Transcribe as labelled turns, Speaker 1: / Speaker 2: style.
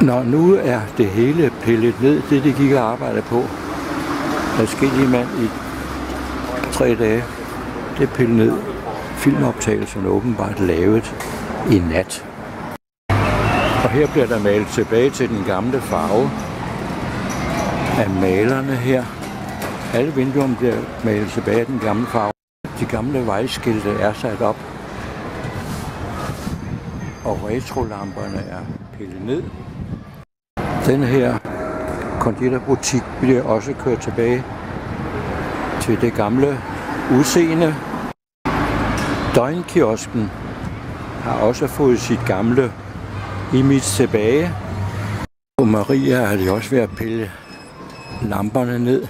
Speaker 1: Når nu er det hele pillet ned, det de gik og arbejdede på, adskillige mand i tre dage, det er pillet ned. Filmoptagelserne åbenbart lavet i nat. Og her bliver der malet tilbage til den gamle farve af malerne her. Alle vinduerne bliver malet tilbage af den gamle farve. De gamle vejskilte er sat op. Og retrolamperne er pillet ned. Den her konditorbutik bliver også kørt tilbage til det gamle udseende. Døgnkiosken har også fået sit gamle image tilbage. På Maria har de også ved at pille lamperne ned.